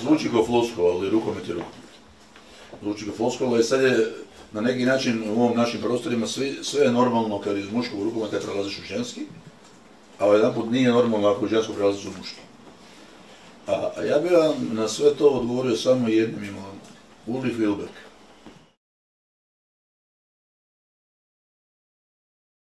Zvuči kao floskula, ali rukomet je rukomet. Zvuči kao floskula i sad je na neki način u ovom našim prostorima sve, sve je normalno kad iz muškog rukometa prelaziš u ženski, a jedan put nije normalno ako u žensko prelaziš u muški. A, a ja bih vam na sve to odgovorio samo jednim imam. Ulrich Wilbeck.